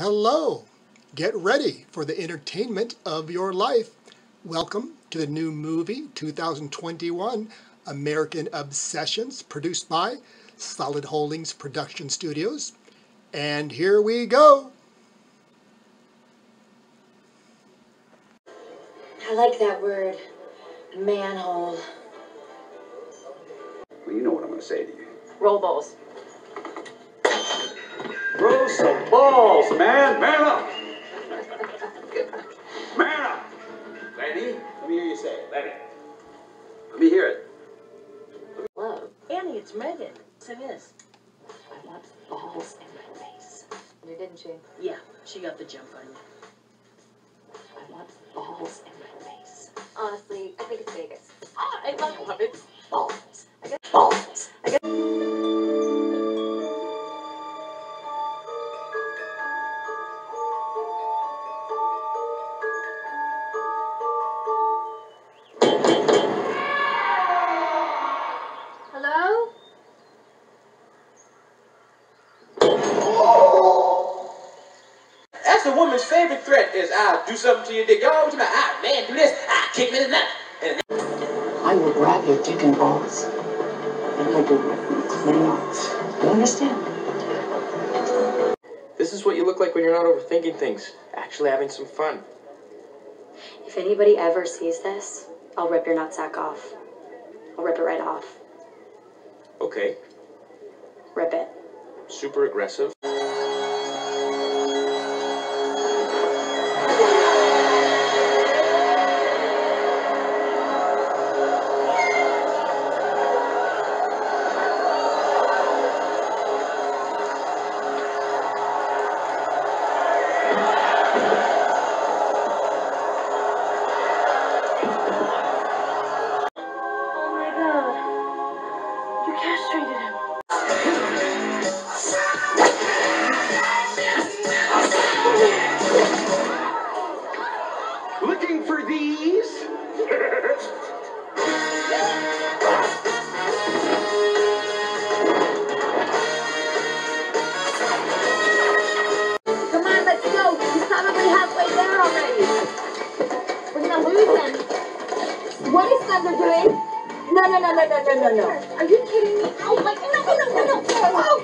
Hello. Get ready for the entertainment of your life. Welcome to the new movie 2021 American Obsessions, produced by Solid Holdings Production Studios. And here we go. I like that word, manhole. Well, you know what I'm going to say to you. Roll balls. Throw some balls, man. Man up. Man up. Lenny, let me hear you say it. Lenny. Let me hear it. Love. Annie, it's Megan. Yes, it is. I want balls in my face. You didn't she? Yeah, she got the jump on you. I want balls in my face. Honestly, I think it's Vegas. Ah, I love puppets. A woman's favorite threat is I'll do something to your dick. Y'all always about, ah, man, do this, ah, kick me in the nut. And I will grab your dick and balls and make it clean off. You understand? this is what you look like when you're not overthinking things. Actually having some fun. If anybody ever sees this, I'll rip your nutsack off. I'll rip it right off. Okay. Rip it. Super aggressive. that they're doing? No, eh? no, no, no, no, no, no, no. Are you kidding me? Oh, my, no, no, no, no. Oh,